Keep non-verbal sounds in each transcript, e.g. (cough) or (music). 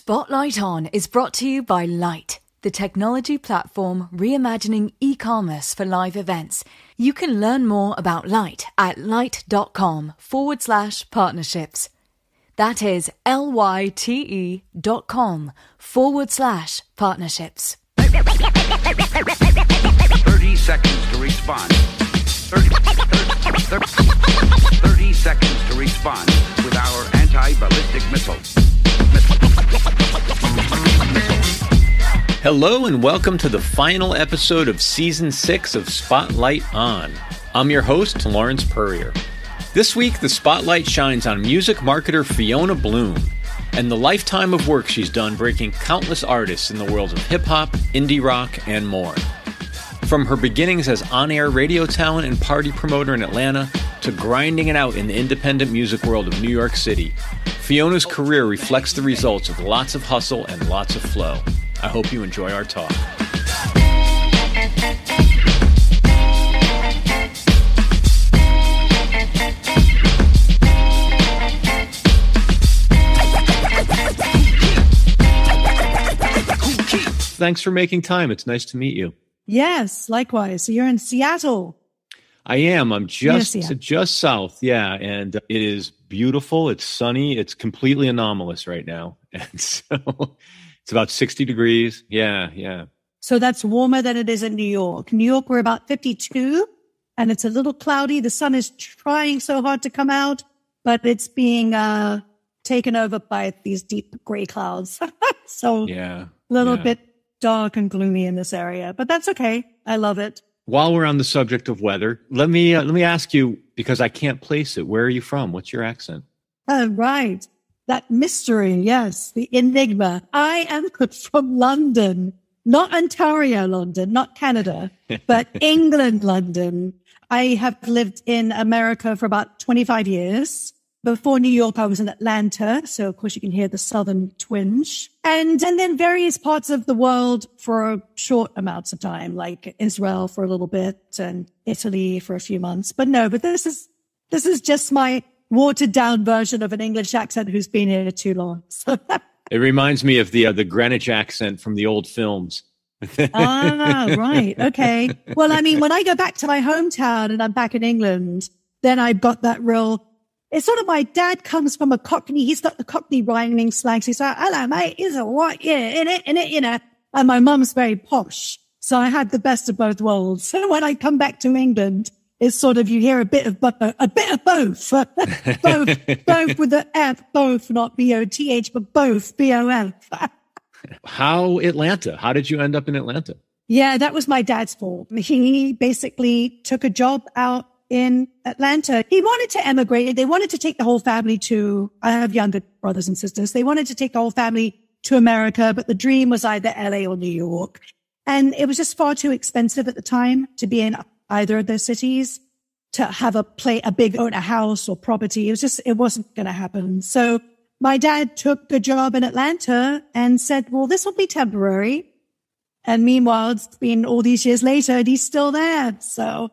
Spotlight On is brought to you by Lyte, the technology platform reimagining e commerce for live events. You can learn more about Lyte at lyte.com forward slash partnerships. That is L Y T E dot com forward slash partnerships. 30 seconds to respond. 30, 30, 30 seconds to respond with our anti ballistic missile. Hello, and welcome to the final episode of season six of Spotlight On. I'm your host, Lawrence Peryer. This week, the spotlight shines on music marketer Fiona Bloom and the lifetime of work she's done breaking countless artists in the worlds of hip hop, indie rock, and more. From her beginnings as on air radio talent and party promoter in Atlanta to grinding it out in the independent music world of New York City, Fiona's career reflects the results of lots of hustle and lots of flow. I hope you enjoy our talk. Thanks for making time. It's nice to meet you. Yes, likewise. So you're in Seattle. I am. I'm just just south. Yeah, and it is beautiful. It's sunny. It's completely anomalous right now, (laughs) and so it's about 60 degrees. Yeah, yeah. So that's warmer than it is in New York. New York, we're about 52 and it's a little cloudy. The sun is trying so hard to come out, but it's being, uh, taken over by these deep gray clouds. (laughs) so Yeah. a little yeah. bit dark and gloomy in this area, but that's okay. I love it. While we're on the subject of weather, let me uh, let me ask you because I can't place it. Where are you from? What's your accent? Oh, right. That mystery. Yes. The enigma. I am (laughs) from London, not Ontario, London, not Canada, (laughs) but England, London. I have lived in America for about 25 years. Before New York, I was in Atlanta. So of course you can hear the southern twinge and, and then various parts of the world for short amounts of time, like Israel for a little bit and Italy for a few months. But no, but this is, this is just my watered down version of an English accent who's been here too long. So, (laughs) It reminds me of the uh, the Greenwich accent from the old films. (laughs) ah, right. Okay. Well, I mean, when I go back to my hometown and I'm back in England, then I've got that real, it's sort of my dad comes from a cockney. He's got the cockney rhyming slang. So he's like, hello, mate. Is it what? Yeah, in it, in it, you know. And my mum's very posh. So I had the best of both worlds. So (laughs) when I come back to England, it's sort of, you hear a bit of, a bit of both, (laughs) both, (laughs) both with the F, both, not B-O-T-H, but both, B-O-F. How Atlanta? How did you end up in Atlanta? Yeah, that was my dad's fault. He basically took a job out in Atlanta. He wanted to emigrate. They wanted to take the whole family to, I have younger brothers and sisters. They wanted to take the whole family to America, but the dream was either LA or New York. And it was just far too expensive at the time to be in either of those cities to have a play, a big own a house or property. It was just, it wasn't going to happen. So my dad took a job in Atlanta and said, well, this will be temporary. And meanwhile, it's been all these years later and he's still there. So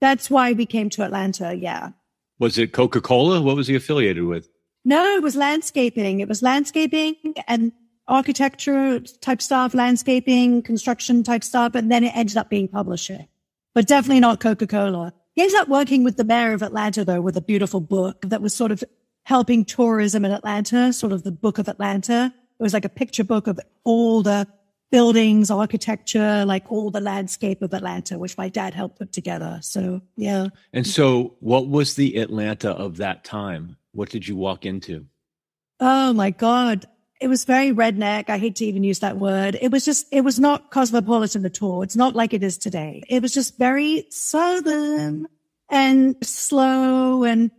that's why we came to Atlanta. Yeah. Was it Coca Cola? What was he affiliated with? No, it was landscaping. It was landscaping and architecture type stuff, landscaping, construction type stuff. And then it ended up being publishing, but definitely not Coca-Cola. He ended up working with the mayor of Atlanta though, with a beautiful book that was sort of helping tourism in Atlanta, sort of the book of Atlanta. It was like a picture book of all the buildings, architecture, like all the landscape of Atlanta, which my dad helped put together. So yeah. And so, what was the Atlanta of that time? What did you walk into? Oh my God. It was very redneck. I hate to even use that word. It was just, it was not cosmopolitan at all. It's not like it is today. It was just very southern and slow. And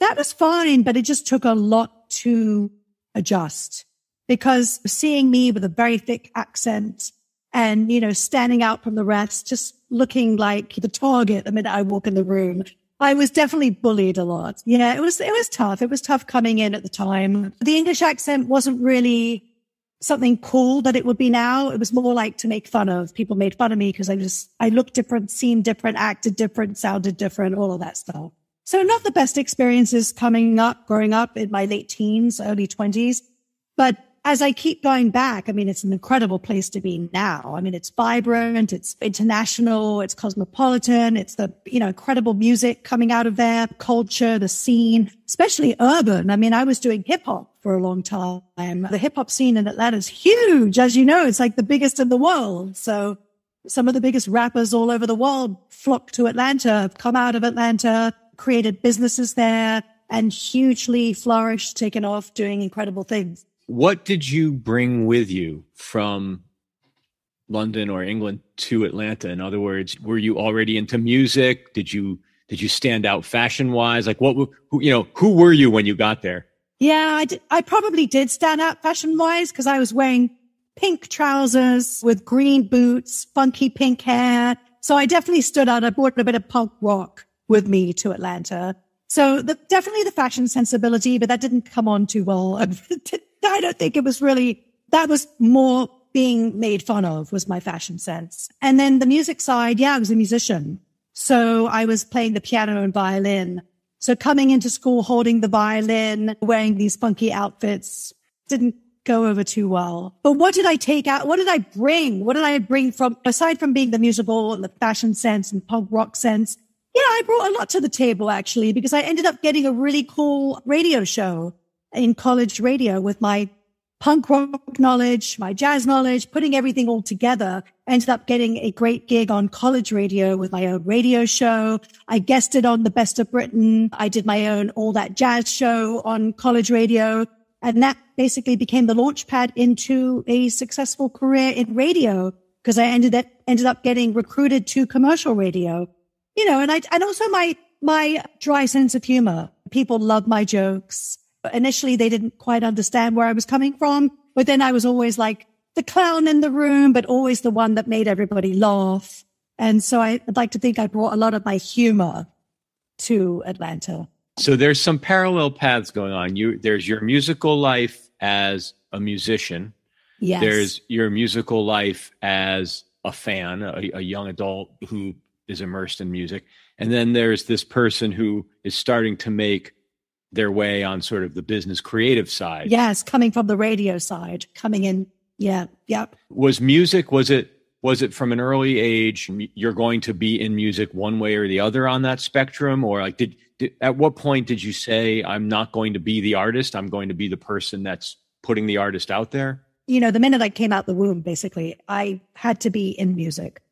that was fine, but it just took a lot to adjust because seeing me with a very thick accent and, you know, standing out from the rest, just looking like the target the minute I walk in the room. I was definitely bullied a lot. Yeah, it was, it was tough. It was tough coming in at the time. The English accent wasn't really something cool that it would be now. It was more like to make fun of. People made fun of me because I just, I looked different, seemed different, acted different, sounded different, all of that stuff. So not the best experiences coming up, growing up in my late teens, early twenties. But as I keep going back, I mean, it's an incredible place to be now. I mean, it's vibrant, it's international, it's cosmopolitan, it's the, you know, incredible music coming out of there, culture, the scene, especially urban. I mean, I was doing hip hop for a long time. The hip hop scene in Atlanta is huge. As you know, it's like the biggest in the world. So some of the biggest rappers all over the world flock to Atlanta, come out of Atlanta, created businesses there and hugely flourished, taken off, doing incredible things. What did you bring with you from London or England to Atlanta? In other words, were you already into music? Did you did you stand out fashion wise? Like what who, you know, who were you when you got there? Yeah, I, did, I probably did stand out fashion wise because I was wearing pink trousers with green boots, funky pink hair. So I definitely stood out. I brought a bit of punk rock with me to Atlanta. So the, definitely the fashion sensibility, but that didn't come on too well. (laughs) I don't think it was really, that was more being made fun of was my fashion sense. And then the music side, yeah, I was a musician. So I was playing the piano and violin. So coming into school, holding the violin, wearing these funky outfits didn't go over too well. But what did I take out? What did I bring? What did I bring from, aside from being the musical and the fashion sense and punk rock sense? Yeah, I brought a lot to the table actually, because I ended up getting a really cool radio show in college radio with my punk rock knowledge, my jazz knowledge, putting everything all together. Ended up getting a great gig on college radio with my own radio show. I guested on the best of Britain. I did my own all that jazz show on college radio. And that basically became the launch pad into a successful career in radio because I ended up, ended up getting recruited to commercial radio, you know, and I, and also my, my dry sense of humor. People love my jokes initially they didn't quite understand where I was coming from, but then I was always like the clown in the room, but always the one that made everybody laugh. And so I, would like to think I brought a lot of my humor to Atlanta. So there's some parallel paths going on. You there's your musical life as a musician. Yes. There's your musical life as a fan, a, a young adult who is immersed in music. And then there's this person who is starting to make their way on sort of the business creative side. Yes, coming from the radio side, coming in. Yeah, yep. Was music, was it was it from an early age you're going to be in music one way or the other on that spectrum or like did, did at what point did you say I'm not going to be the artist, I'm going to be the person that's putting the artist out there? You know, the minute I came out the womb, basically, I had to be in music.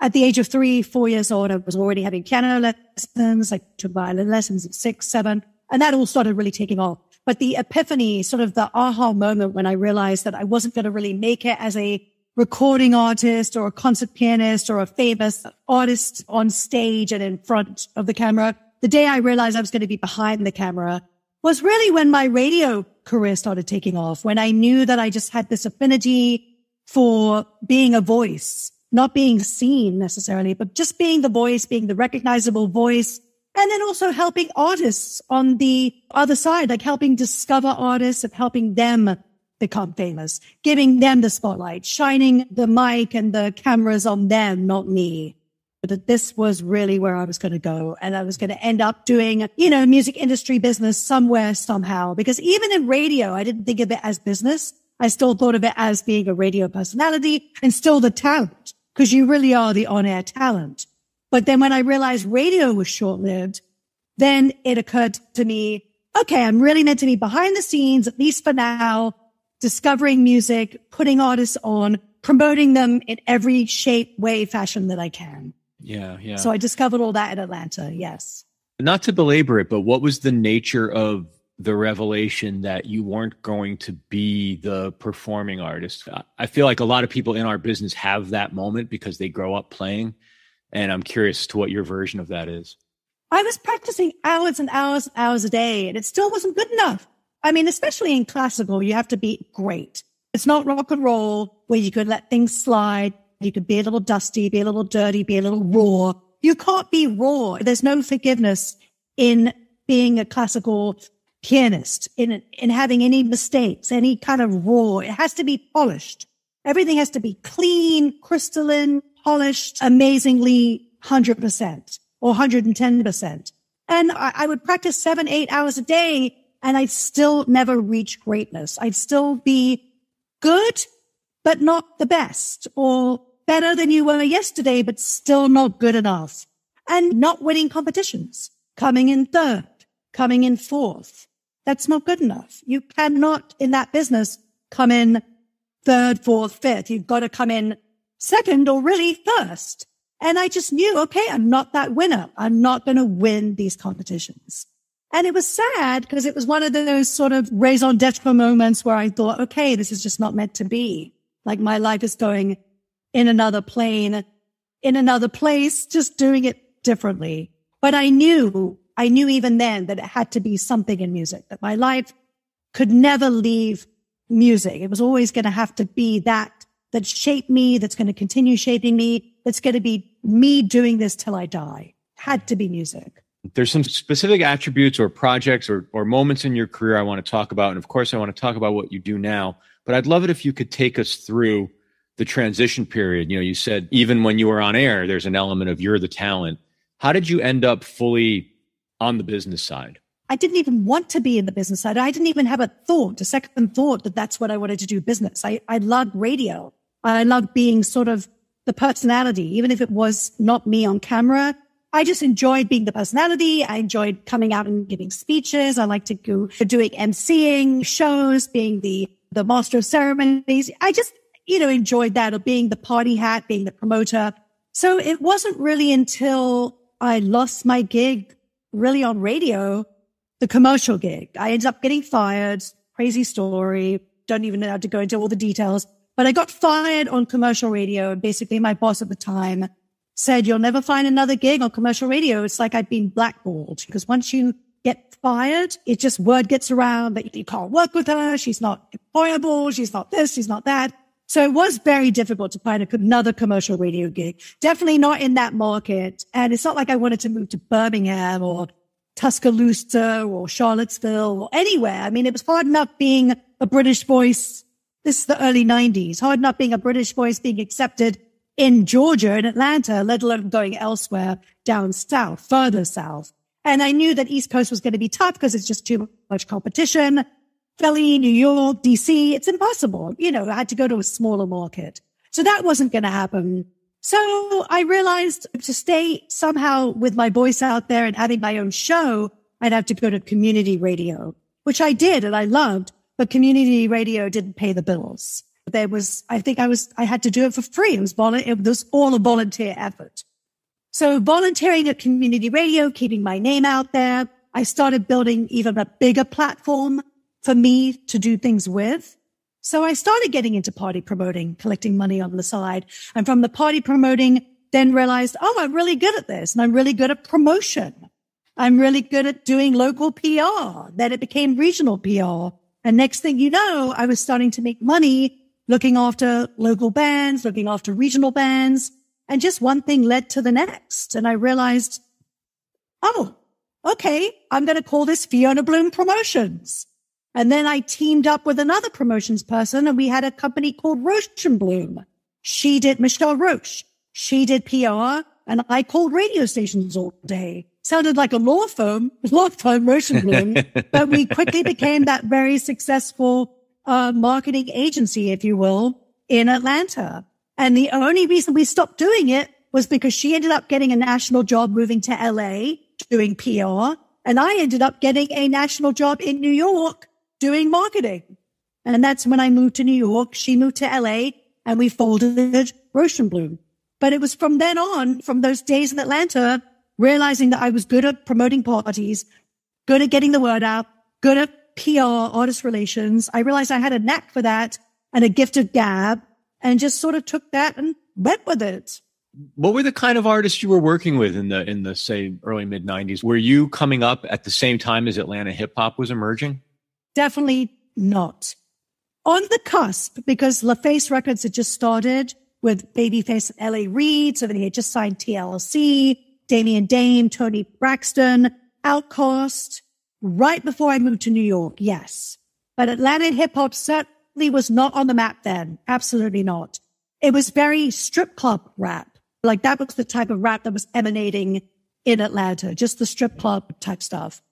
At the age of three, four years old, I was already having piano lessons. I took violin lessons at six, seven. And that all started really taking off. But the epiphany, sort of the aha moment when I realized that I wasn't going to really make it as a recording artist or a concert pianist or a famous artist on stage and in front of the camera. The day I realized I was going to be behind the camera was really when my radio career started taking off, when I knew that I just had this affinity for being a voice, not being seen necessarily, but just being the voice, being the recognizable voice and then also helping artists on the other side, like helping discover artists and helping them become famous, giving them the spotlight, shining the mic and the cameras on them, not me. But that this was really where I was going to go. And I was going to end up doing, you know, music industry business somewhere, somehow. Because even in radio, I didn't think of it as business. I still thought of it as being a radio personality and still the talent because you really are the on air talent. But then when I realized radio was short lived, then it occurred to me, okay, I'm really meant to be behind the scenes, at least for now, discovering music, putting artists on, promoting them in every shape, way, fashion that I can. Yeah, yeah. So I discovered all that in Atlanta. Yes. Not to belabor it, but what was the nature of the revelation that you weren't going to be the performing artist? I feel like a lot of people in our business have that moment because they grow up playing and I'm curious to what your version of that is. I was practicing hours and hours and hours a day and it still wasn't good enough. I mean, especially in classical, you have to be great. It's not rock and roll where you could let things slide. You could be a little dusty, be a little dirty, be a little raw. You can't be raw. There's no forgiveness in being a classical pianist, in, in having any mistakes, any kind of raw. It has to be polished. Everything has to be clean, crystalline, polished amazingly 100% or 110%. And I, I would practice seven, eight hours a day and I'd still never reach greatness. I'd still be good, but not the best or better than you were yesterday, but still not good enough and not winning competitions, coming in third, coming in fourth. That's not good enough. You cannot in that business come in third, fourth, fifth. You've got to come in second or really first. And I just knew, okay, I'm not that winner. I'm not going to win these competitions. And it was sad because it was one of those sort of raison d'etre moments where I thought, okay, this is just not meant to be. Like my life is going in another plane, in another place, just doing it differently. But I knew, I knew even then that it had to be something in music, that my life could never leave music. It was always going to have to be that, that shaped me, that's going to continue shaping me, that's going to be me doing this till I die. Had to be music there's some specific attributes or projects or, or moments in your career I want to talk about. And of course, I want to talk about what you do now. But I'd love it if you could take us through the transition period. You know, you said even when you were on air, there's an element of you're the talent. How did you end up fully on the business side? I didn't even want to be in the business side. I didn't even have a thought, a second thought that that's what I wanted to do business. I, I loved radio. I loved being sort of the personality, even if it was not me on camera. I just enjoyed being the personality. I enjoyed coming out and giving speeches. I like to go doing emceeing shows, being the, the master of ceremonies. I just, you know, enjoyed that of being the party hat, being the promoter. So it wasn't really until I lost my gig really on radio, the commercial gig. I ended up getting fired. Crazy story. Don't even know how to go into all the details, but I got fired on commercial radio. And basically my boss at the time said, you'll never find another gig on commercial radio. It's like I'd been blackballed because once you get fired, it just word gets around that you can't work with her. She's not employable. She's not this. She's not that. So it was very difficult to find another commercial radio gig. Definitely not in that market. And it's not like I wanted to move to Birmingham or Tuscaloosa or Charlottesville or anywhere. I mean, it was hard enough being a British voice. This is the early nineties. Hard enough being a British voice being accepted in Georgia and Atlanta, let alone going elsewhere down south, further south. And I knew that East Coast was going to be tough because it's just too much competition. Philly, New York, DC, it's impossible. You know, I had to go to a smaller market. So that wasn't going to happen. So I realized to stay somehow with my voice out there and having my own show, I'd have to go to community radio, which I did and I loved, but community radio didn't pay the bills there was, I think I was, I had to do it for free. It was, it was all a volunteer effort. So volunteering at community radio, keeping my name out there. I started building even a bigger platform for me to do things with. So I started getting into party promoting, collecting money on the side. And from the party promoting, then realized, oh, I'm really good at this and I'm really good at promotion. I'm really good at doing local PR. Then it became regional PR. And next thing you know, I was starting to make money looking after local bands, looking after regional bands. And just one thing led to the next. And I realized, oh, okay, I'm going to call this Fiona Bloom Promotions. And then I teamed up with another promotions person and we had a company called Roche and Bloom. She did Michelle Roche. She did PR and I called radio stations all day. Sounded like a law firm, law firm Bloom, but we (laughs) quickly became that very successful uh, marketing agency, if you will, in Atlanta. And the only reason we stopped doing it was because she ended up getting a national job moving to LA doing PR. And I ended up getting a national job in New York doing marketing. And that's when I moved to New York. She moved to LA and we folded Bloom. But it was from then on, from those days in Atlanta, realizing that I was good at promoting parties, good at getting the word out, good at PR, artist relations. I realized I had a knack for that and a gift of gab and just sort of took that and went with it. What were the kind of artists you were working with in the in the say early mid 90s? Were you coming up at the same time as Atlanta hip hop was emerging? Definitely not. On the cusp because LaFace Records had just started with Babyface and L.A. Reid, so then he had just signed TLC, Damian Dame, Tony Braxton, Outkast, right before I moved to New York. Yes. But Atlanta hip hop certainly was not on the map then. Absolutely not. It was very strip club rap. Like that was the type of rap that was emanating in Atlanta, just the strip club type stuff.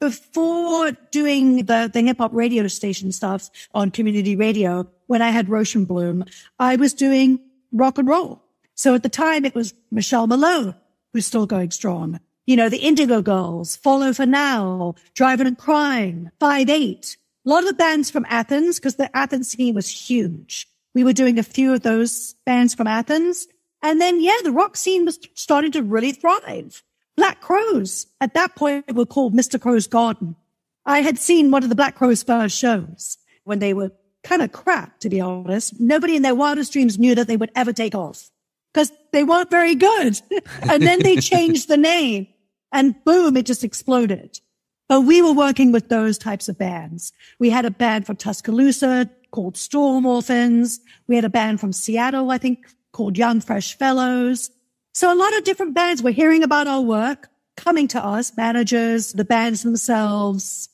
before doing the, the hip hop radio station stuff on community radio, when I had Roche and Bloom, I was doing rock and roll. So at the time it was Michelle Malone, who's still going strong. You know, the Indigo Girls, Follow for Now, Drivin' N' Cryin', Five Eight. A lot of the bands from Athens, because the Athens scene was huge. We were doing a few of those bands from Athens. And then, yeah, the rock scene was starting to really thrive. Black Crowes at that point were called Mr. Crowe's Garden. I had seen one of the Black Crowes first shows when they were kind of crap, to be honest. Nobody in their wildest dreams knew that they would ever take off because they weren't very good. (laughs) and then they changed the name and boom, it just exploded. But we were working with those types of bands. We had a band from Tuscaloosa called Storm Orphans. We had a band from Seattle, I think, called Young Fresh Fellows. So a lot of different bands were hearing about our work, coming to us, managers, the bands themselves.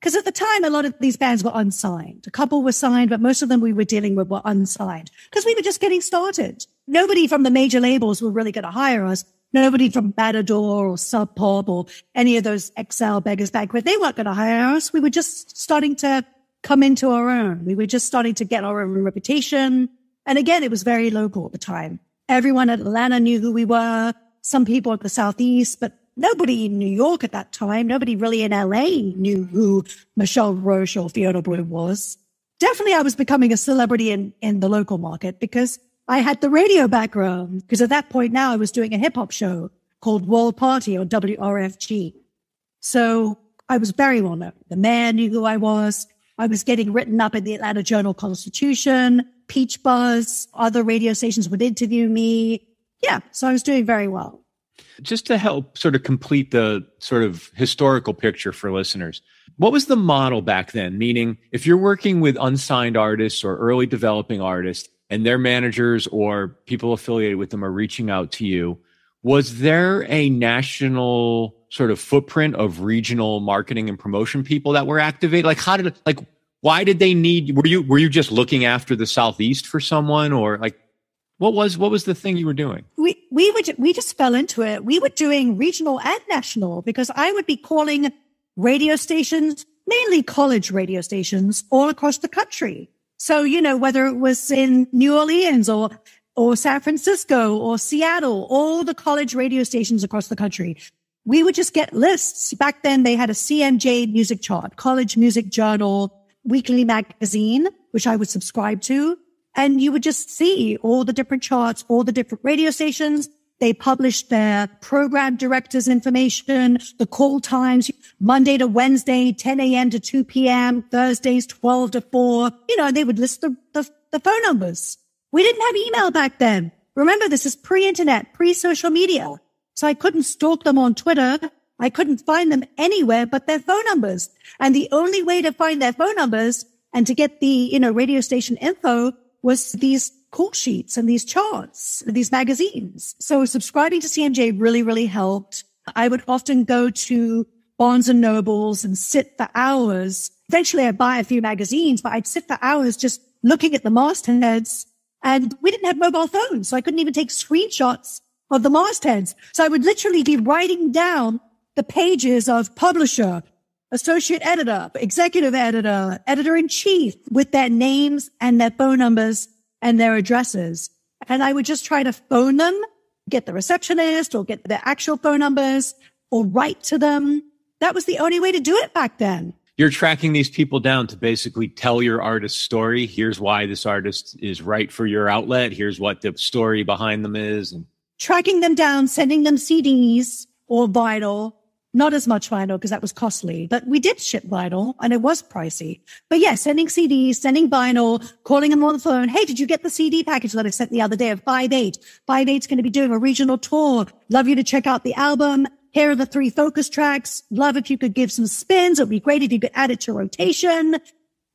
Because at the time, a lot of these bands were unsigned. A couple were signed, but most of them we were dealing with were unsigned because we were just getting started. Nobody from the major labels were really going to hire us. Nobody from Matador or Sub Pop or any of those XL beggars banquet, they weren't going to hire us. We were just starting to come into our own. We were just starting to get our own reputation. And again, it was very local at the time. Everyone at Atlanta knew who we were. Some people at the Southeast, but nobody in New York at that time, nobody really in LA knew who Michelle Roche or Fiona Bloom was. Definitely I was becoming a celebrity in, in the local market because I had the radio background. Because at that point now I was doing a hip hop show called World Party on WRFG. So I was very well known. The man knew who I was. I was getting written up in the Atlanta Journal Constitution, Peach Buzz, other radio stations would interview me. Yeah. So I was doing very well. Just to help sort of complete the sort of historical picture for listeners, what was the model back then? Meaning, if you're working with unsigned artists or early developing artists and their managers or people affiliated with them are reaching out to you, was there a national sort of footprint of regional marketing and promotion people that were activated? Like, how did, like, why did they need, were you, were you just looking after the Southeast for someone or like, what was what was the thing you were doing? We we would we just fell into it. We were doing regional and national because I would be calling radio stations, mainly college radio stations, all across the country. So you know whether it was in New Orleans or or San Francisco or Seattle, all the college radio stations across the country. We would just get lists. Back then they had a CMJ music chart, college music journal, weekly magazine, which I would subscribe to. And you would just see all the different charts, all the different radio stations. They published their program directors information, the call times, Monday to Wednesday, 10 a.m. to 2 p.m., Thursdays, 12 to 4. You know, they would list the, the, the phone numbers. We didn't have email back then. Remember, this is pre-internet, pre-social media. So I couldn't stalk them on Twitter. I couldn't find them anywhere but their phone numbers. And the only way to find their phone numbers and to get the, you know, radio station info was these call sheets and these charts, these magazines. So subscribing to CMJ really, really helped. I would often go to Barnes and Nobles and sit for hours. Eventually I'd buy a few magazines, but I'd sit for hours just looking at the mastheads and we didn't have mobile phones. So I couldn't even take screenshots of the mastheads. So I would literally be writing down the pages of publisher, associate editor, executive editor, editor in chief with their names and their phone numbers and their addresses. And I would just try to phone them, get the receptionist or get their actual phone numbers or write to them. That was the only way to do it back then. You're tracking these people down to basically tell your artist's story. Here's why this artist is right for your outlet. Here's what the story behind them is. And- Tracking them down, sending them CDs or vinyl not as much vinyl because that was costly, but we did ship vinyl and it was pricey. But yeah, sending CDs, sending vinyl, calling them on the phone. Hey, did you get the CD package that I sent the other day of 5-8? 5-8's going to be doing a regional tour. Love you to check out the album. Here are the three focus tracks. Love if you could give some spins. It would be great if you could add it to rotation.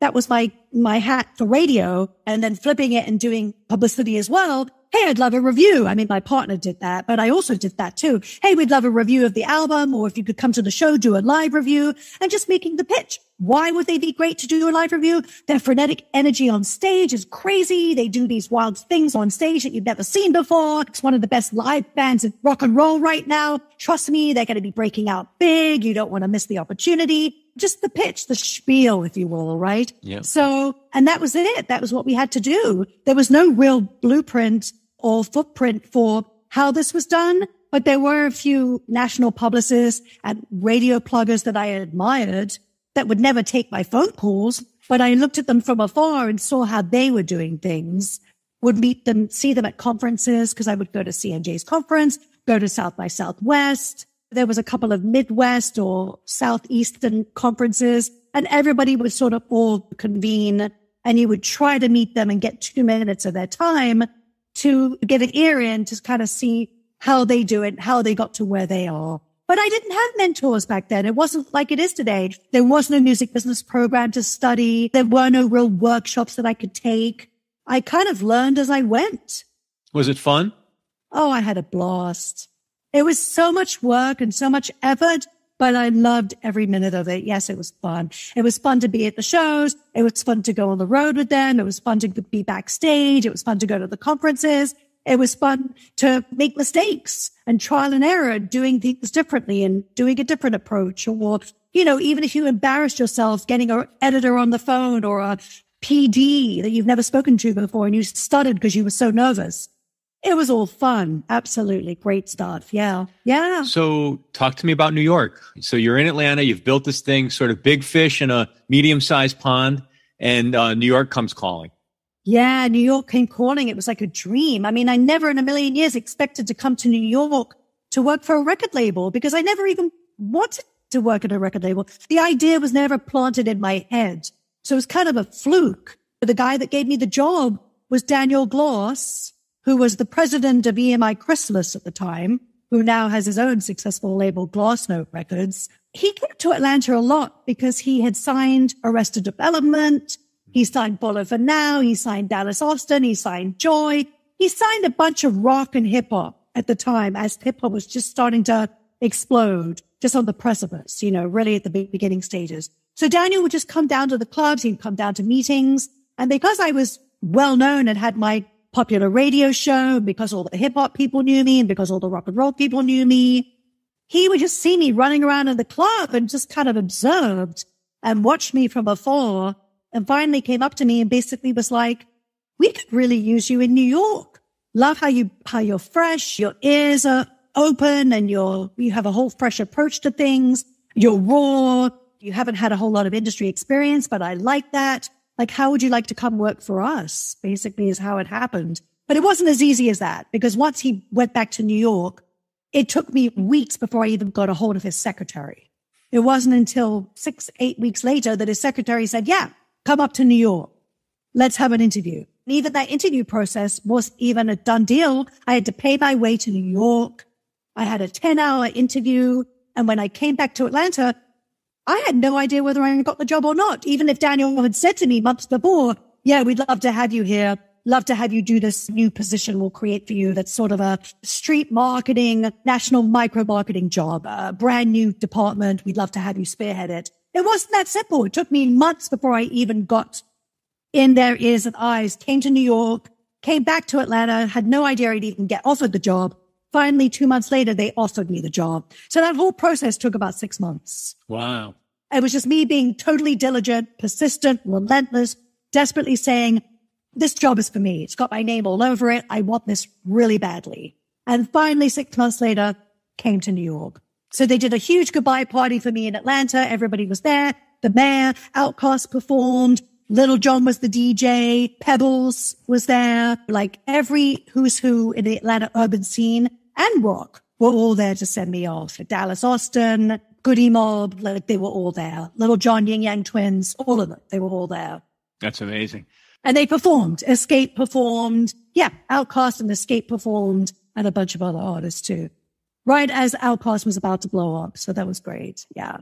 That was my, my hat for radio and then flipping it and doing publicity as well. Hey, I'd love a review. I mean, my partner did that, but I also did that too. Hey, we'd love a review of the album, or if you could come to the show, do a live review and just making the pitch Why would they be great to do a live review? Their frenetic energy on stage is crazy. They do these wild things on stage that you've never seen before. It's one of the best live bands in rock and roll right now. Trust me, they're going to be breaking out big. You don't want to miss the opportunity. Just the pitch, the spiel, if you will, right? Yeah. So, and that was it. That was what we had to do. There was no real blueprint or footprint for how this was done. But there were a few national publicists and radio pluggers that I admired that would never take my phone calls, but I looked at them from afar and saw how they were doing things, would meet them, see them at conferences because I would go to CMJ's conference, go to South by Southwest. There was a couple of Midwest or Southeastern conferences and everybody would sort of all convene and you would try to meet them and get two minutes of their time to get an ear in to kind of see how they do it, how they got to where they are. But I didn't have mentors back then. It wasn't like it is today. There was no music business program to study. There were no real workshops that I could take. I kind of learned as I went. Was it fun? Oh, I had a blast. It was so much work and so much effort, but I loved every minute of it. Yes, it was fun. It was fun to be at the shows. It was fun to go on the road with them. It was fun to be backstage. It was fun to go to the conferences. It was fun to make mistakes and trial and error, doing things differently and doing a different approach. Or, you know, even if you embarrassed yourself getting an editor on the phone or a PD that you've never spoken to before and you stuttered because you were so nervous. It was all fun. Absolutely great stuff. Yeah. Yeah. So talk to me about New York. So you're in Atlanta. You've built this thing, sort of big fish in a medium sized pond and uh, New York comes calling. Yeah, New York came calling. It was like a dream. I mean, I never in a million years expected to come to New York to work for a record label because I never even wanted to work at a record label. The idea was never planted in my head. So it was kind of a fluke. But the guy that gave me the job was Daniel Glass, who was the president of EMI Chrysalis at the time, who now has his own successful label, Glassnote Records. He came to Atlanta a lot because he had signed Arrested Development. He signed Bullet for Now. He signed Dallas Austin. He signed Joi. He signed a bunch of rock and hip hop at the time as hip hop was just starting to explode, just on the precipice, you know, really at the beginning stages. So Daniel would just come down to the clubs. He'd come down to meetings. And because I was well known and had my popular radio show, because all the hip hop people knew me and because all the rock and roll people knew me, he would just see me running around in the club and just kind of observed and watched me from afar and finally came up to me and basically was like, we could really use you in New York. Love how you, how you're fresh. Your ears are open and you're, you have a whole fresh approach to things. You're raw. You haven't had a whole lot of industry experience, but I like that. Like, how would you like to come work for us? Basically is how it happened. But it wasn't as easy as that because once he went back to New York, it took me weeks before I even got a hold of his secretary. It wasn't until six, eight weeks later that his secretary said, yeah, come up to New York. Let's have an interview. And even that interview process was even a done deal. I had to pay my way to New York. I had a 10 hour interview. And when I came back to Atlanta, I had no idea whether I got the job or not. Even if Daniel had said to me months before, yeah, we'd love to have you here. Love to have you do this new position we'll create for you. That's sort of a street marketing, national micro marketing job, a brand new department. We'd love to have you spearhead it. It wasn't that simple. It took me months before I even got in their ears and eyes, came to New York, came back to Atlanta, had no idea I'd even get offered the job. Finally, two months later, they offered me the job. So that whole process took about six months. Wow. It was just me being totally diligent, persistent, relentless, desperately saying, this job is for me. It's got my name all over it. I want this really badly. And finally, six months later, came to New York. So they did a huge goodbye party for me in Atlanta. Everybody was there. The mayor, OutKast performed. Little John was the DJ. Pebbles was there. Like every who's who in the Atlanta urban scene and rock were all there to send me off. Dallas Austin, Goodie Mob, like they were all there. Little Jon, Ying Yang Twins, all of them. They were all there. That's amazing. And they performed. Xscape performed. Yeah, OutKast and Xscape performed and a bunch of other artists too right as OutKast was about to blow up. So that was great. Yeah.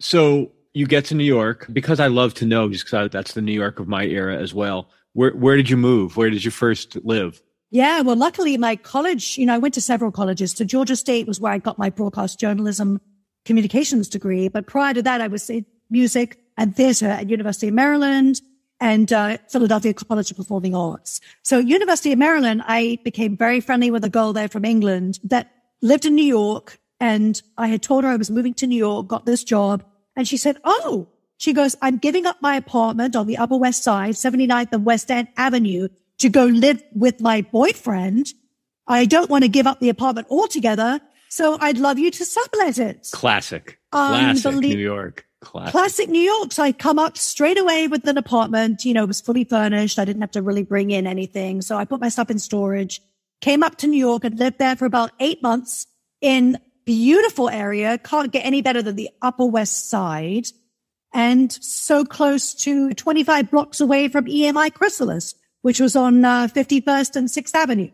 So you get to New York because I love to know, just because that's the New York of my era as well. Where where did you move? Where did you first live? Yeah, well, luckily my college, you know, I went to several colleges. So Georgia State was where I got my broadcast journalism communications degree. But prior to that, I was in music and theater at University of Maryland and uh, Philadelphia College of Performing Arts. So University of Maryland, I became very friendly with a girl there from England that lived in New York. And I had told her I was moving to New York, got this job. And she said, Oh, she goes, I'm giving up my apartment on the Upper West Side, 79th and West End Avenue to go live with my boyfriend. I don't want to give up the apartment altogether. So I'd love you to sublet it. Classic. Classic New York. Classic. Classic New York. So I come up straight away with an apartment, you know, it was fully furnished. I didn't have to really bring in anything. So I put my stuff in storage, came up to New York and lived there for about eight months in beautiful area. Can't get any better than the Upper West Side and so close to 25 blocks away from EMI Chrysalis, which was on uh, 51st and 6th Avenue.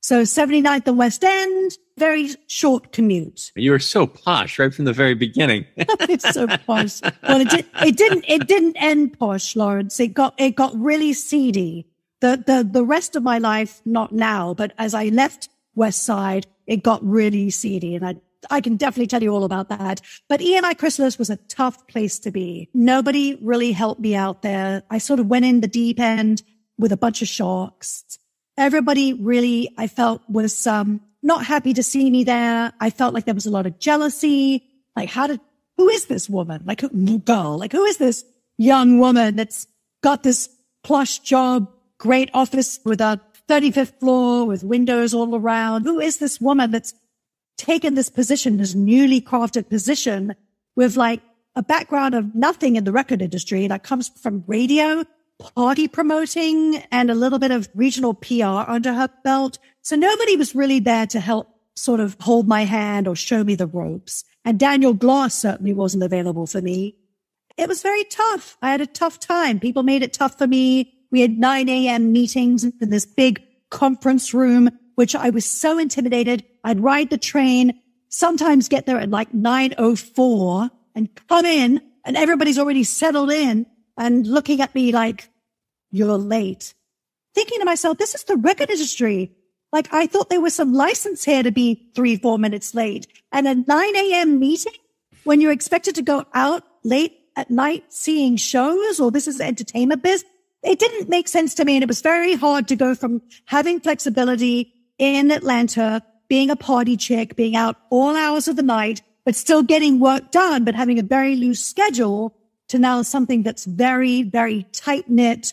So 79th and West End, very short commute. You were so posh right from the very beginning. (laughs) it's so posh. Well, it, did, it didn't, it didn't end posh, Lawrence. It got, it got really seedy. The, the, the rest of my life, not now, but as I left West Side, it got really seedy and I, I can definitely tell you all about that. But EMI Chrysalis was a tough place to be. Nobody really helped me out there. I sort of went in the deep end with a bunch of sharks everybody really, I felt was, um, not happy to see me there. I felt like there was a lot of jealousy. Like, how did, who is this woman? Like, girl, like, who is this young woman that's got this plush job, great office with a 35th floor with windows all around? Who is this woman that's taken this position, this newly crafted position with like a background of nothing in the record industry that comes from radio party promoting and a little bit of regional PR under her belt. So nobody was really there to help sort of hold my hand or show me the ropes. And Daniel Glass certainly wasn't available for me. It was very tough. I had a tough time. People made it tough for me. We had 9 a.m. meetings in this big conference room, which I was so intimidated. I'd ride the train, sometimes get there at like 9.04 and come in and everybody's already settled in and looking at me like, you're late. Thinking to myself, this is the record industry. Like I thought there was some license here to be three, four minutes late. And a 9 a.m. meeting when you're expected to go out late at night seeing shows or this is entertainment biz. It didn't make sense to me. And it was very hard to go from having flexibility in Atlanta, being a party chick, being out all hours of the night, but still getting work done, but having a very loose schedule to now something that's very, very tight knit,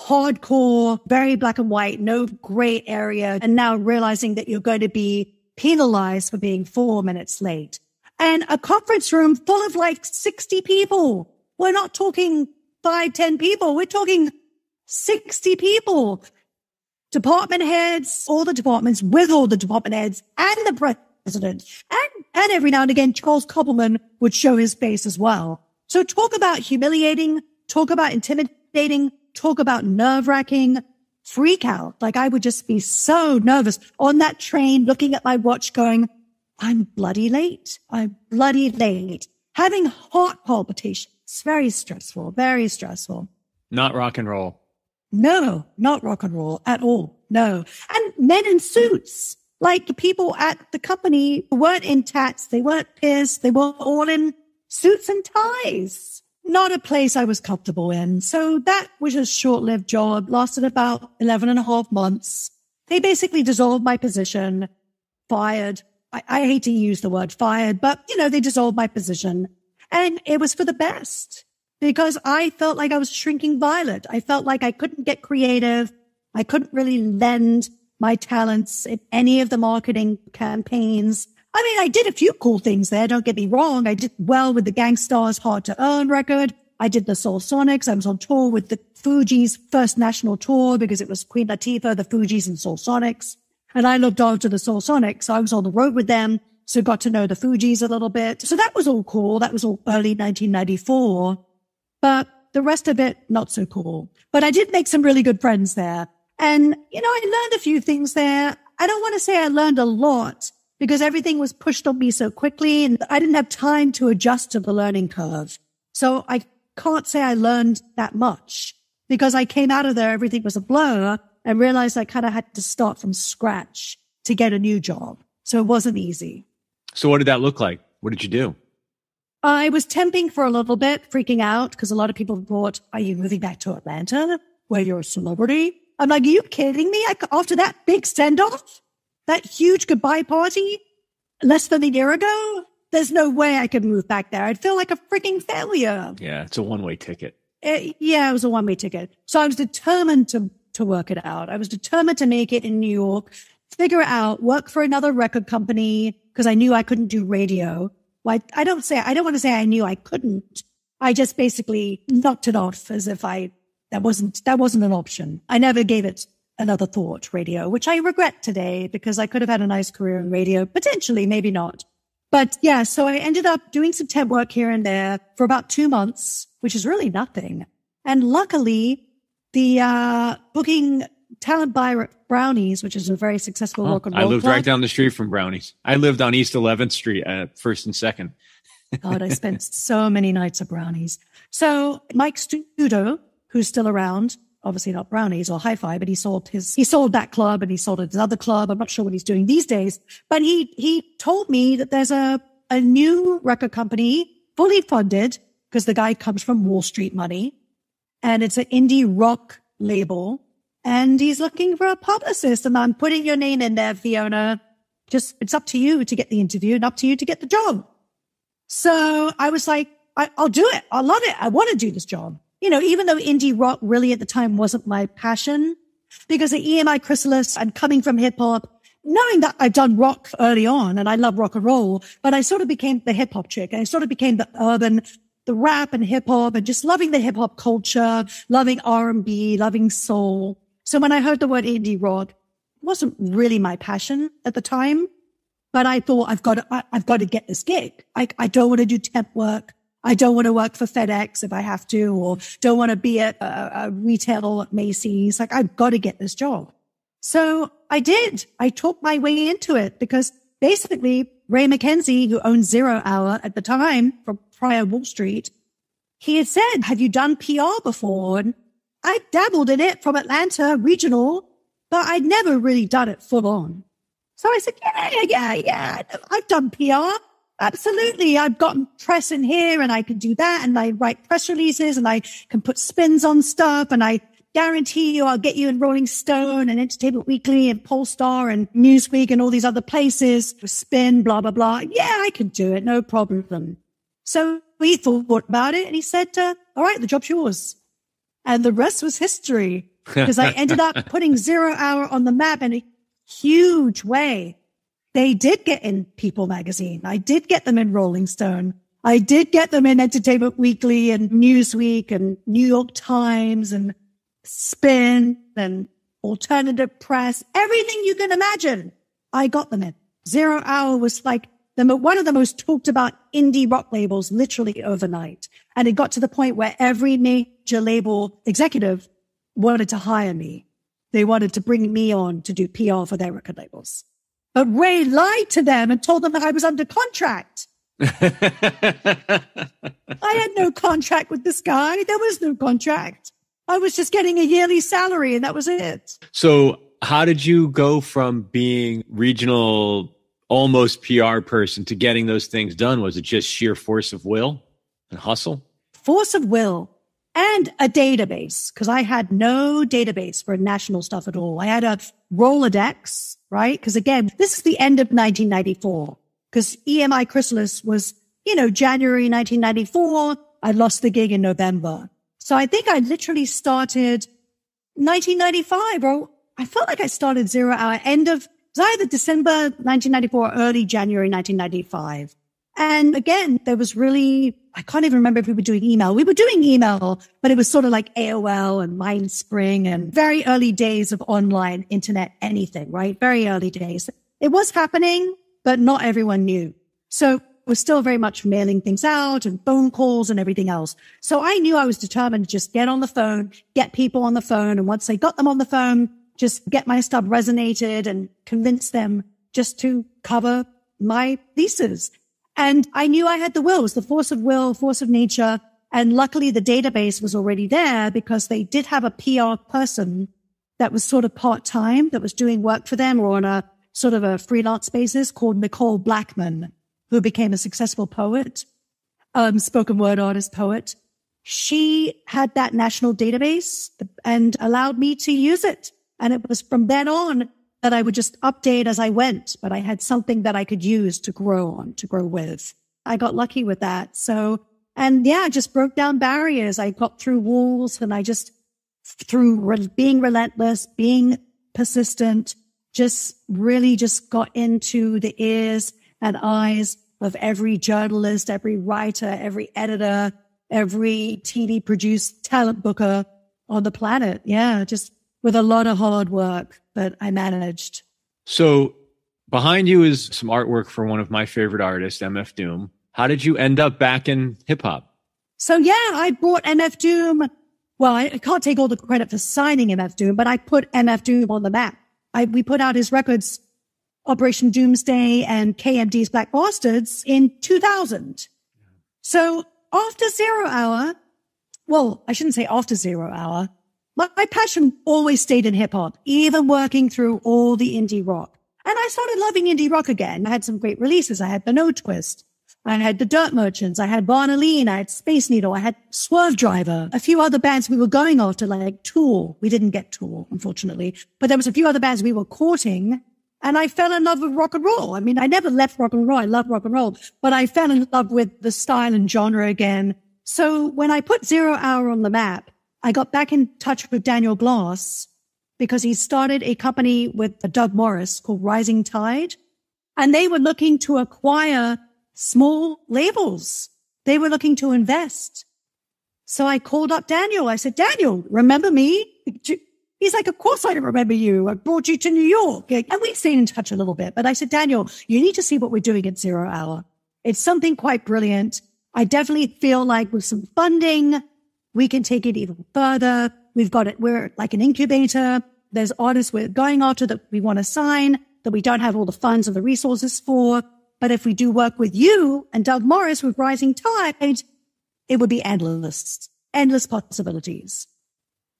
hardcore, very black and white, no gray area. And now realizing that you're going to be penalized for being four minutes late and a conference room full of like 60 people. We're not talking five, 10 people. We're talking 60 people, department heads, all the departments with all the department heads and the president. And, and every now and again, Charles Koppelman would show his face as well. So talk about humiliating, talk about intimidating, talk about nerve wracking, freak out. Like I would just be so nervous on that train, looking at my watch going, I'm bloody late. I'm bloody late. Having heart palpitations. Very stressful, very stressful. Not rock and roll. No, not rock and roll at all. No. And men in suits. Like the people at the company weren't in tats. They weren't pissed. They were all in suits and ties. Not a place I was comfortable in. So that was a short lived job, lasted about 11 and a half months. They basically dissolved my position, fired. I, I hate to use the word fired, but you know, they dissolved my position and it was for the best because I felt like I was shrinking violet. I felt like I couldn't get creative. I couldn't really lend my talents in any of the marketing campaigns. I mean, I did a few cool things there. Don't get me wrong. I did well with the Gang Starr's Hard to Earn record. I did the Solsonics. I was on tour with the Fugees' first national tour because it was Queen Latifah, the Fugees and Solsonics. And I looked after the Solsonics. So I was on the road with them. So got to know the Fugees a little bit. So that was all cool. That was all early 1994. But the rest of it, not so cool. But I did make some really good friends there. And, you know, I learned a few things there. I don't want to say I learned a lot, because everything was pushed on me so quickly and I didn't have time to adjust to the learning curve. So I can't say I learned that much because I came out of there, everything was a blur and realized I kind of had to start from scratch to get a new job. So it wasn't easy. So what did that look like? What did you do? I was temping for a little bit, freaking out because a lot of people thought, are you moving back to Atlanta where you're a celebrity? I'm like, are you kidding me? I, after that big send off, that huge goodbye party less than a year ago, there's no way I could move back there. I'd feel like a freaking failure. Yeah, it's a one way ticket. It, yeah, it was a one way ticket. So I was determined to, to work it out. I was determined to make it in New York, figure it out, work for another record company because I knew I couldn't do radio. Well, I, I don't say, I don't want to say I knew I couldn't. I just basically knocked it off as if I, that wasn't, that wasn't an option. I never gave it another thought, radio, which I regret today because I could have had a nice career in radio, potentially, maybe not. But yeah, so I ended up doing some temp work here and there for about two months, which is really nothing. And luckily, the uh, booking talent by Brownies, which is a very successful oh, rock and roll I lived club. right down the street from Brownies. I lived on East 11th Street at First and Second. (laughs) God, I spent so many nights at Brownies. So Mike Stuto, who's still around, obviously not brownies or hi-fi, but he sold his, he sold that club and he sold his other club. I'm not sure what he's doing these days, but he, he told me that there's a, a new record company fully funded because the guy comes from Wall Street money and it's an indie rock label and he's looking for a publicist and I'm putting your name in there, Fiona. Just, it's up to you to get the interview and up to you to get the job. So I was like, I, will do it. I love it. I want to do this job you know, even though indie rock really at the time wasn't my passion, because the EMI Chrysalis and coming from hip hop, knowing that I'd done rock early on and I love rock and roll, but I sort of became the hip hop chick. I sort of became the urban, the rap and hip hop and just loving the hip hop culture, loving R&B, loving soul. So when I heard the word indie rock, wasn't really my passion at the time, but I thought I've got to, I, have got to get this gig. I, I don't want to do temp work. I don't want to work for FedEx if I have to, or don't want to be at a, a retail at Macy's. Like I've got to get this job. So I did. I talked my way into it because basically Ray McKenzie, who owned Zero Hour at the time from prior Wall Street, he had said, have you done PR before? And I dabbled in it from Atlanta regional, but I'd never really done it full on. So I said, yeah, yeah, yeah, I've done PR. Absolutely. I've got press in here and I can do that. And I write press releases and I can put spins on stuff. And I guarantee you I'll get you in Rolling Stone and Entertainment Weekly and Pollstar and Newsweek and all these other places for spin, blah, blah, blah. Yeah, I can do it. No problem. So we thought about it and he said, uh, all right, the job's yours. And the rest was history (laughs) because I ended up putting zero hour on the map in a huge way they did get in People magazine. I did get them in Rolling Stone. I did get them in Entertainment Weekly and Newsweek and New York Times and Spin and Alternative Press, everything you can imagine. I got them in. Zero Hour was like the, one of the most talked about indie rock labels literally overnight. And it got to the point where every major label executive wanted to hire me. They wanted to bring me on to do PR for their record labels. But Ray lied to them and told them that I was under contract. (laughs) I had no contract with this guy. There was no contract. I was just getting a yearly salary and that was it. So, how did you go from being regional, almost PR person to getting those things done? Was it just sheer force of will and hustle? Force of will and a database because I had no database for national stuff at all. I had a Rolodex, right? Because again, this is the end of 1994 because EMI Chrysalis was, you know, January 1994. I lost the gig in November. So I think I literally started 1995 or I felt like I started zero hour end of, it was either December 1994 or early January 1995. And again, there was really, I can't even remember if we were doing email. We were doing email, but it was sort of like AOL and MindSpring and very early days of online internet anything, right? Very early days. It was happening, but not everyone knew. So we're still very much mailing things out and phone calls and everything else. So I knew I was determined to just get on the phone, get people on the phone. And once I got them on the phone, just get my stuff resonated and convince them just to cover my thesis. And I knew I had the will. It was the force of will, force of nature. And luckily the database was already there because they did have a PR person that was sort of part time that was doing work for them or on a sort of a freelance basis called Nicole Blackman, who became a successful poet. um, spoken word artist, poet. She had that national database and allowed me to use it. And it was from then on that I would just update as I went, but I had something that I could use to grow on, to grow with. I got lucky with that. So, and yeah, just broke down barriers. I got through walls and I just, through re- being relentless, being persistent, just really just got into the ears and eyes of every journalist, every writer, every editor, every TV produced talent booker on the planet. Yeah, just with a lot of hard work, but I managed. So behind you is some artwork for one of my favorite artists, MF Doom. How did you end up back in hip hop? So yeah, I brought MF Doom. Well, I, can't take all the credit for signing MF Doom, but I put MF Doom on the map. I, we put out his records, Operation Doomsday and KMD's Black Bastards in 2000. So after zero hour, well, I shouldn't say after zero hour, my, passion always stayed in hip hop, even working through all the indie rock. And I started loving indie rock again. I had some great releases. I had the Notwist. I had the Dirt Merchants. I had Varnaline. I had Space Needle. I had Swervedriver. A few other bands we were going after, like Tool. We didn't get Tool, unfortunately, but there was a few other bands we were courting. And I fell in love with rock and roll. I mean, I never left rock and roll. I love rock and roll, but I fell in love with the style and genre again. So when I put Zero Hour on the map, I got back in touch with Daniel Glass because he started a company with Doug Morris called Rising Tide. And they were looking to acquire small labels. They were looking to invest. So I called up Daniel. I said, Daniel, remember me? He's like, of course I don't remember you. I brought you to New York. And we stayed in touch a little bit. But I said, Daniel, you need to see what we're doing at Zero Hour. It's something quite brilliant. I definitely feel like with some funding, we can take it even further. We've got it. We're like an incubator. There's artists we're going after that we want to sign that we don't have all the funds or the resources for. But if we do work with you and Doug Morris with Rising Tide, it would be endless, endless possibilities.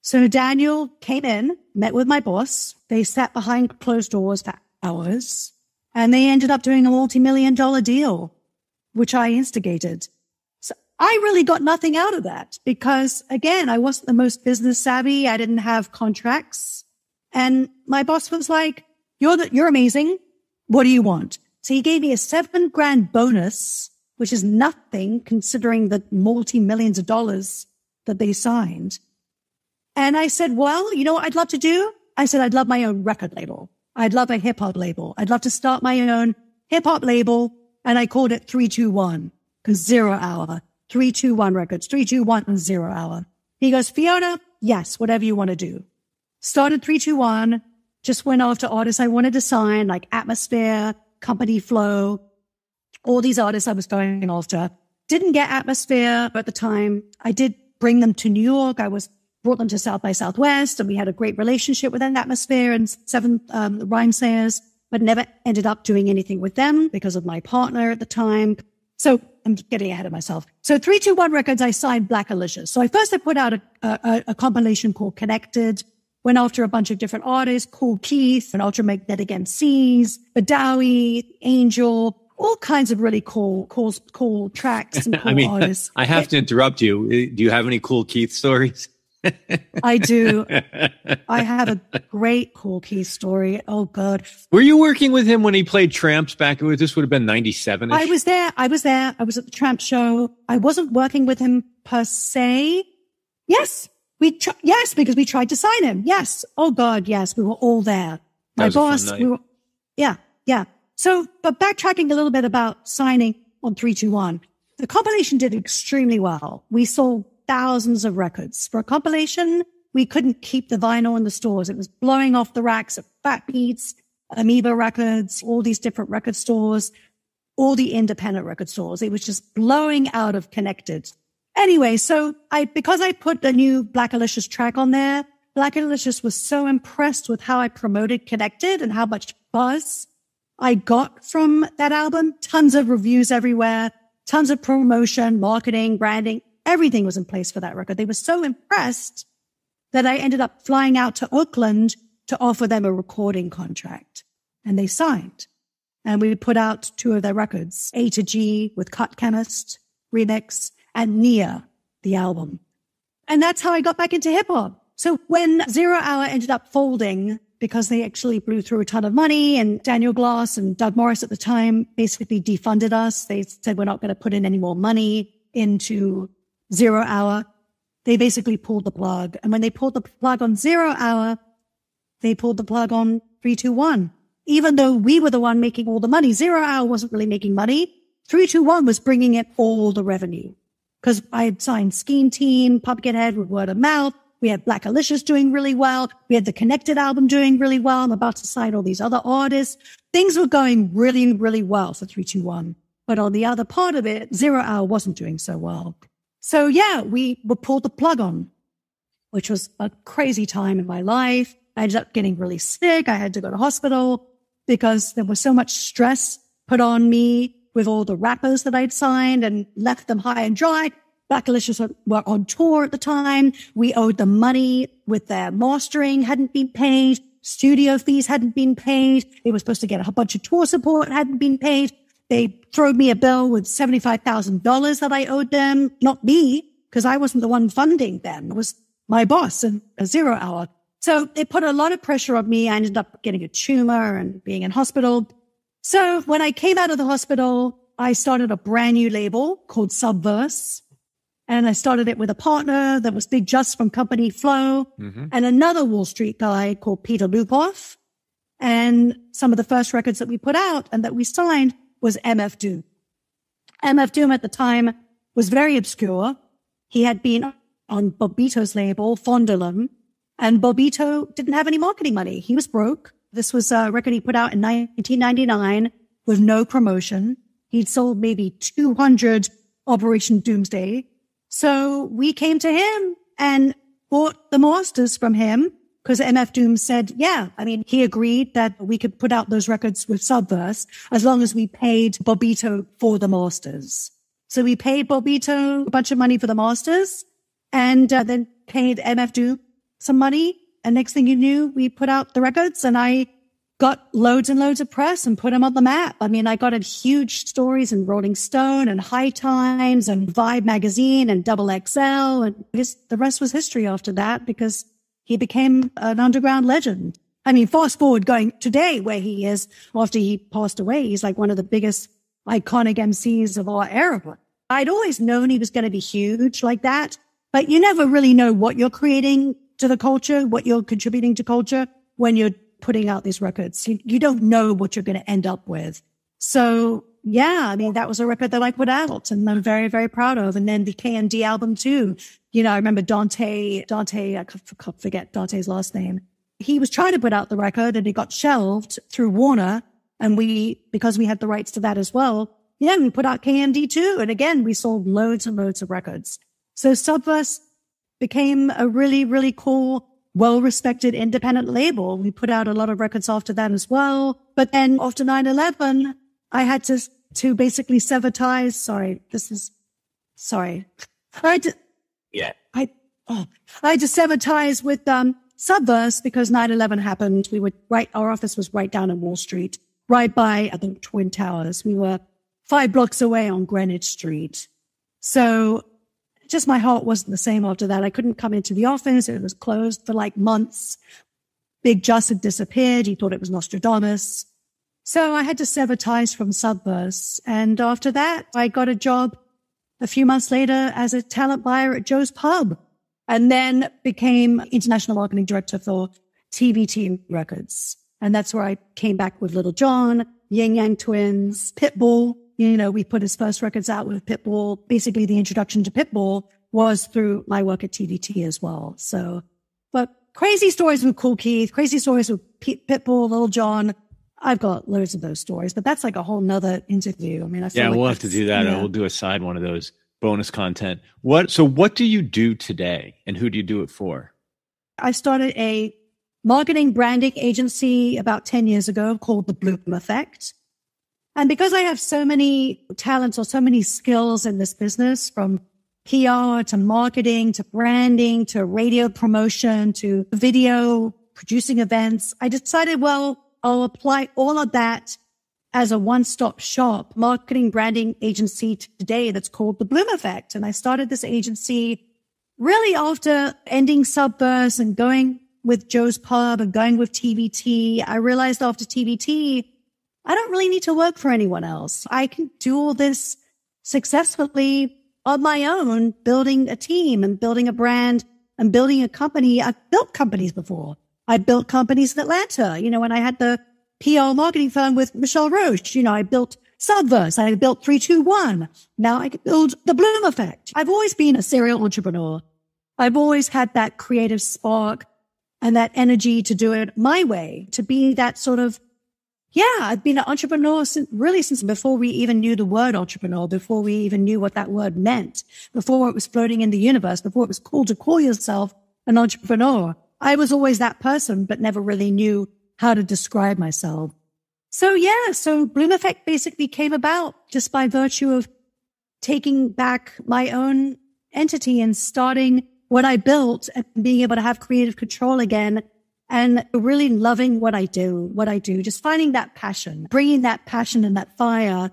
So Daniel came in, met with my boss. They sat behind closed doors for hours and they ended up doing a multi-million dollar deal, which I instigated. I really got nothing out of that because again, I wasn't the most business savvy. I didn't have contracts and my boss was like, you're the, you're amazing. What do you want? So he gave me a seven grand bonus, which is nothing considering the multi millions of dollars that they signed. And I said, well, you know what I'd love to do? I said, I'd love my own record label. I'd love a hip hop label. I'd love to start my own hip hop label. And I called it 321 because zero hour, 321 records, 321 zero hour. He goes, Fiona, yes, whatever you want to do. Started 321, just went after artists I wanted to sign like Atmosphere, Company Flow, all these artists I was going after. Didn't get Atmosphere at the time. I did bring them to New York. I was brought them to South by Southwest and we had a great relationship with atmosphere and seven um, Rhymesayers, but never ended up doing anything with them because of my partner at the time. So I'm getting ahead of myself. So 321 Records, I signed Blackalicious. So I first I put out a, a, a compilation called Connected, went after a bunch of different artists, Kool Keith and Ultramagnetic MCs, Badawi, Angel, all kinds of really cool, cool, cool tracks and (laughs) cool I mean, artists. (laughs) I have to interrupt you. Uh, do you have any Kool Keith stories? I do. (laughs) I have a great Kool Keith story. Oh God. Were you working with him when he played Tramps back? This would have been 97. I was there. I was there. I was at the Tramp show. I wasn't working with him per se. Yes. We, tr- yes, because we tried to sign him. Yes. Oh God. Yes. We were all there. My boss, we were, yeah, yeah. So, but backtracking a little bit about signing on 321, the compilation did extremely well. We sold thousands of records. For a compilation, we couldn't keep the vinyl in the stores. It was blowing off the racks at Fat Beats, Amoeba Records, all these different record stores, all the independent record stores. It was just blowing out of connected. Anyway, so I, because I put the new Blackalicious track on there, Blackalicious was so impressed with how I promoted connected and how much buzz I got from that album. Tons of reviews everywhere, tons of promotion, marketing, branding. Everything was in place for that record. They were so impressed that I ended up flying out to Oakland to offer them a recording contract and they signed. And we put out two of their records, A to G with Cut Chemist remix and Nia, the album. And that's how I got back into hip hop. So when Zero Hour ended up folding because they actually blew through a ton of money and Daniel Glass and Doug Morris at the time basically defunded us. They said, we're not going to put in any more money into Zero Hour. They basically pulled the plug. And when they pulled the plug on Zero Hour, they pulled the plug on 321. Even though we were the one making all the money, Zero Hour wasn't really making money. 321 was bringing in all the revenue because I had signed Skeme Team, Pumpkinhead with word of mouth. We had Blackalicious doing really well. We had the Connected album doing really well. I'm about to sign all these other artists. Things were going really, really well for 321. But on the other part of it, Zero Hour wasn't doing so well. So yeah, we were pulled the plug on, which was a crazy time in my life. I ended up getting really sick. I had to go to hospital because there was so much stress put on me with all the rappers that I'd signed and left them high and dry. Blackalicious were on tour at the time. We owed them money with their mastering hadn't been paid. Studio fees hadn't been paid. They were supposed to get a bunch of tour support hadn't been paid. They threw me a bill with $75,000 that I owed them, not me, because I wasn't the one funding them. It was my boss and a zero hour. So it put a lot of pressure on me. I ended up getting a tumor and being in hospital. So when I came out of the hospital, I started a brand new label called Subverse. And I started it with a partner that was Big Just from Company Flow mm-hmm. and another Wall Street guy called Peter Lupoff. And some of the first records that we put out and that we signed was MF Doom. MF Doom at the time was very obscure. He had been on Bobbito's label, Fondle 'Em, and Bobbito didn't have any marketing money. He was broke. This was a record he put out in 1999 with no promotion. He'd sold maybe 200 Operation Doomsday. So we came to him and bought the masters from him because MF Doom said, yeah, I mean, he agreed that we could put out those records with Subverse as long as we paid Bobbito for the masters. So we paid Bobbito a bunch of money for the masters and uh, then paid MF Doom some money and next thing you knew, we put out the records and I got loads and loads of press and put them on the map. I mean, I got huge stories in Rolling Stone and High Times and Vibe magazine and Double XL. And just the rest was history after that because he became an underground legend. I mean, fast forward going today where he is after he passed away. He's like one of the biggest iconic MCs of our era. I'd always known he was going to be huge like that, but you never really know what you're creating to the culture, what you're contributing to culture when you're putting out these records. You, you don't know what you're going to end up with. So yeah, I mean, that was a record that I put out and I'm very, very proud of. And then the KMD album too. You know, I remember Dante, Dante, I can't forget Dante's last name. He was trying to put out the record and it got shelved through Warner. And we, because we had the rights to that as well, yeah, we put out KMD too. And again, we sold loads and loads of records. So Subverse became a really, really cool, well-respected independent label. We put out a lot of records after that as well. But then after 9-11, I had to, to basically sever ties. Sorry, this is, sorry. (laughs) I had to, yeah. I, oh, I just ties with, um, Subverse because 9-11 happened. We were right, our office was right down on Wall Street, right by, I think, Twin Towers. We were five blocks away on Greenwich Street. So just my heart wasn't the same after that. I couldn't come into the office. It was closed for like months. Big Just had disappeared. He thought it was Nostradamus. So I had to sever ties from Subverse. And after that, I got a job a few months later as a talent buyer at Joe's Pub and then became international marketing director for TVT Records. And that's where I came back with Little John, Ying Yang Twins, Pitbull, you know, we put his first records out with Pitbull. Basically, the introduction to Pitbull was through my work at TVT as well. So, but crazy stories with Kool Keith, crazy stories with Pitbull, Little Jon. I've got loads of those stories, but that's like a whole nother interview. I mean, I yeah, like we'll have to do that. Yeah. We'll do a side one of those bonus content. What? So, what do you do today, and who do you do it for? I started a marketing branding agency about ten years ago called the Bloom Effect. And because I have so many talents or so many skills in this business from PR to marketing to branding to radio promotion to video producing events, I decided, well, I'll apply all of that as a one-stop shop marketing branding agency today that's called the Bloom Effect. And I started this agency really after ending Subverse and going with Joe's Pub and going with TVT. I realized after TVT, I don't really need to work for anyone else. I can do all this successfully on my own, building a team and building a brand and building a company. I've built companies before. I built companies in Atlanta, you know, when I had the PR marketing firm with Michelle Roche. You know, I built Subverse. I built 321. Now I can build the Bloom Effect. I've always been a serial entrepreneur. I've always had that creative spark and that energy to do it my way, to be that sort of, yeah, I've been an entrepreneur since really since before we even knew the word entrepreneur, before we even knew what that word meant, before it was floating in the universe, before it was cool to call yourself an entrepreneur. I was always that person, but never really knew how to describe myself. So yeah, so Bloom Effect basically came about just by virtue of taking back my own entity and starting what I built and being able to have creative control again and really loving what I do, what I do, just finding that passion, bringing that passion and that fire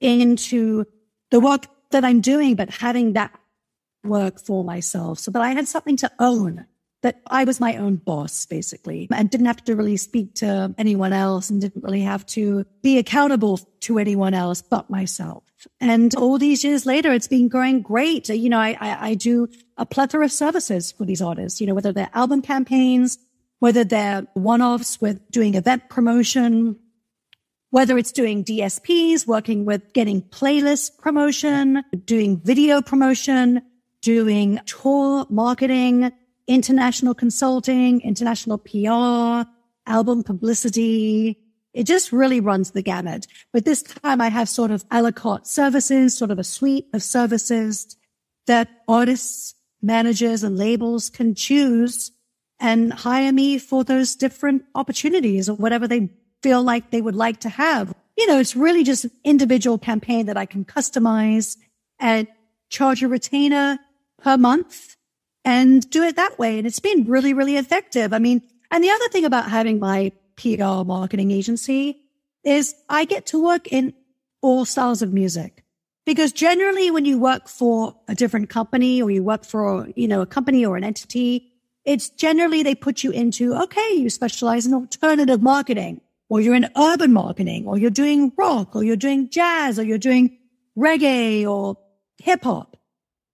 into the work that I'm doing, but having that work for myself so that I had something to own that I was my own boss, basically, and didn't have to really speak to anyone else and didn't really have to be accountable to anyone else but myself. And all these years later, it's been going great. You know, I, I, I do a plethora of services for these artists, you know, whether they're album campaigns, whether they're one-offs with doing event promotion, whether it's doing DSPs, working with getting playlist promotion, doing video promotion, doing tour marketing, international consulting, international PR, album publicity. It just really runs the gamut. But this time I have sort of a la carte services, sort of a suite of services that artists, managers and labels can choose and hire me for those different opportunities or whatever they feel like they would like to have. You know, it's really just an individual campaign that I can customize and charge a retainer per month and do it that way. And it's been really, really effective. I mean, and the other thing about having my PR marketing agency is I get to work in all styles of music. Because generally when you work for a different company or you work for, you know, a company or an entity, it's generally they put you into, okay, you specialize in alternative marketing or you're in urban marketing or you're doing rock or you're doing jazz or you're doing reggae or hip hop.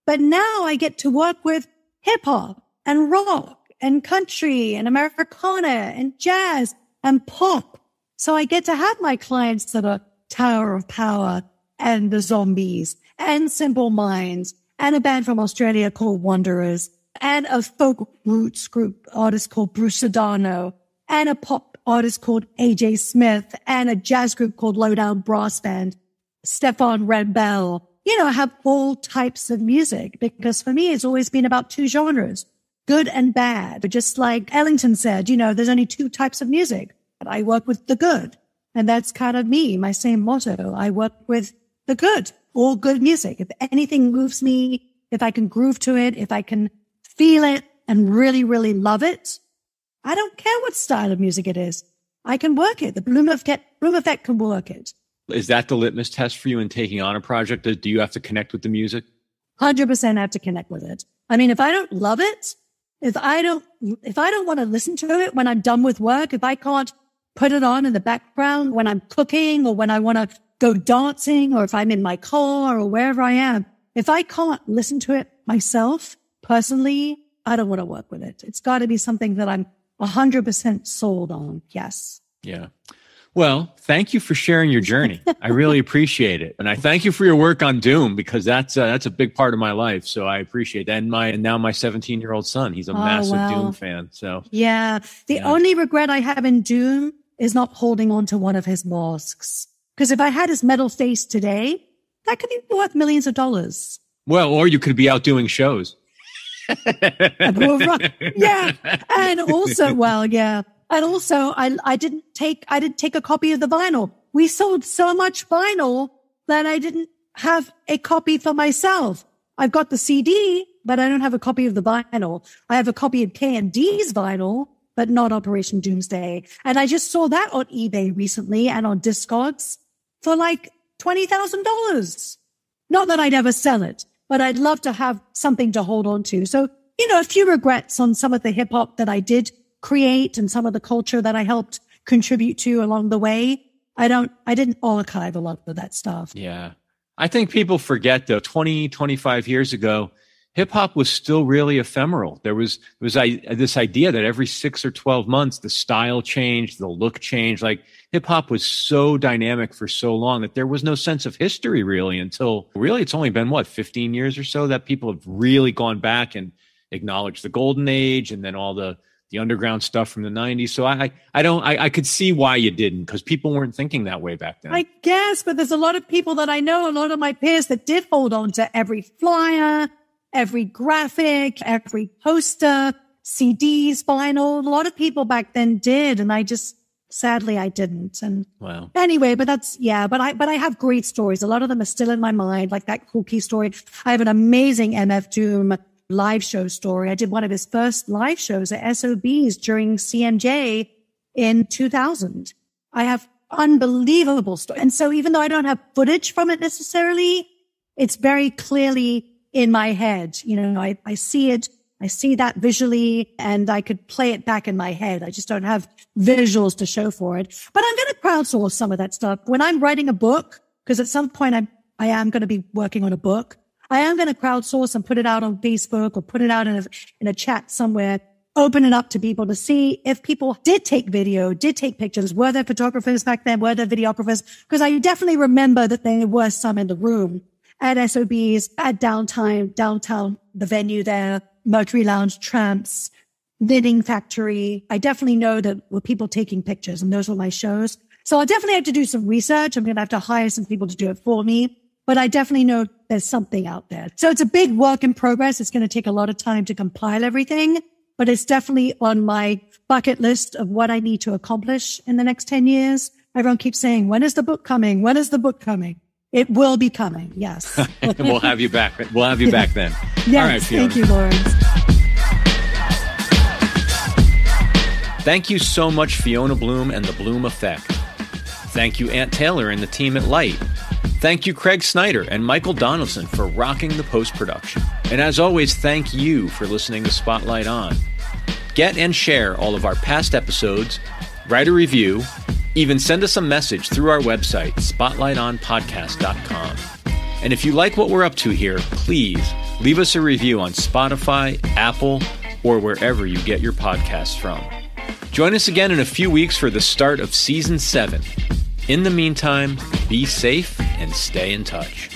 But now I get to work with hip hop and rock and country and Americana and jazz and pop. So I get to have my clients that are Tower of Power and the Zombies and Simple Minds and a band from Australia called Wanderers and a folk roots group artist called Bruce Sudano and a pop artist called AJ Smith and a jazz group called Lowdown Brass Band, Stefan Rebel you know, have all types of music because for me, it's always been about two genres, good and bad. But just like Ellington said, you know, there's only two types of music, but I work with the good. And that's kind of me, my same motto. I work with the good, all good music. If anything moves me, if I can groove to it, if I can feel it and really, really love it, I don't care what style of music it is. I can work it. The Bloom effect, Bloom effect can work it. Is that the litmus test for you in taking on a project? Do you have to connect with the music? 100% I have to connect with it. I mean, if I don't love it, if I don't, if I don't want to listen to it when I'm done with work, if I can't put it on in the background when I'm cooking or when I want to go dancing or if I'm in my car or wherever I am, if I can't listen to it myself personally, I don't want to work with it. It's got to be something that I'm 100% sold on. Yes. Yeah. Well, thank you for sharing your journey. I really appreciate it, and I thank you for your work on Doom because that's uh, that's a big part of my life. So I appreciate that. And my and now my 17 year old son, he's a oh, massive wow. Doom fan. So yeah, the yeah. only regret I have in Doom is not holding on to one of his masks. Because if I had his metal face today, that could be worth millions of dollars. Well, or you could be out doing shows. (laughs) yeah, and also, well, yeah. And also, I, I didn't take, I didn't take a copy of the vinyl. We sold so much vinyl that I didn't have a copy for myself. I've got the CD, but I don't have a copy of the vinyl. I have a copy of KMD's vinyl, but not Operation Doomsday. And I just saw that on eBay recently and on Discogs. for like $20,000. Not that I'd ever sell it, but I'd love to have something to hold on to. So, you know, a few regrets on some of the hip hop that I did create and some of the culture that I helped contribute to along the way. I don't, I didn't archive a lot of that stuff. Yeah. I think people forget though, 20, 25 years ago, hip hop was still really ephemeral. There was, there was I, this idea that every six or 12 months, the style changed, the look changed. Like hip hop was so dynamic for so long that there was no sense of history really until really it's only been what, 15 years or so that people have really gone back and acknowledged the golden age and then all the, the underground stuff from the 90s. So I, I don't, I, I could see why you didn't because people weren't thinking that way back then. I guess, but there's a lot of people that I know, a lot of my peers that did hold on to every flyer, every graphic, every poster, CDs, vinyl. A lot of people back then did. And I just, sadly, I didn't. And wow. anyway, but that's, yeah, but I, but I have great stories. A lot of them are still in my mind, like that Kool Keith story. I have an amazing MF Doom live show story. I did one of his first live shows at SOBs during CMJ in 2000. I have unbelievable story. And so even though I don't have footage from it necessarily, it's very clearly in my head. You know, I, I see it. I see that visually and I could play it back in my head. I just don't have visuals to show for it, but I'm going to crowdsource some of that stuff when I'm writing a book. Cause at some point I, I am going to be working on a book. I am going to crowdsource and put it out on Facebook or put it out in a, in a chat somewhere, open it up to people to see if people did take video, did take pictures. Were there photographers back then? Were there videographers? Because I definitely remember that there were some in the room at SOBs, at downtime, downtown, the venue there, Mercury Lounge, Tramps, Knitting Factory. I definitely know that were people taking pictures and those were my shows. So I definitely have to do some research. I'm going to have to hire some people to do it for me but I definitely know there's something out there. So it's a big work in progress. It's going to take a lot of time to compile everything, but it's definitely on my bucket list of what I need to accomplish in the next 10 years. Everyone keeps saying, when is the book coming? When is the book coming? It will be coming. Yes. And (laughs) we'll have you back. We'll have you back then. (laughs) Yes. All right, Fiona. Thank you, Lawrence. Thank you so much, Fiona Bloom and the Bloom Effect. Thank you, Ant Taylor and the team at Lyte. Thank you, Craig Snyder and Michael Donaldson, for rocking the post production. And as always, thank you for listening to Spotlight On. Get and share all of our past episodes, write a review, even send us a message through our website, spotlightonpodcast.com. And if you like what we're up to here, please leave us a review on Spotify, Apple, or wherever you get your podcasts from. Join us again in a few weeks for the start of season 7. In the meantime, be safe and stay in touch.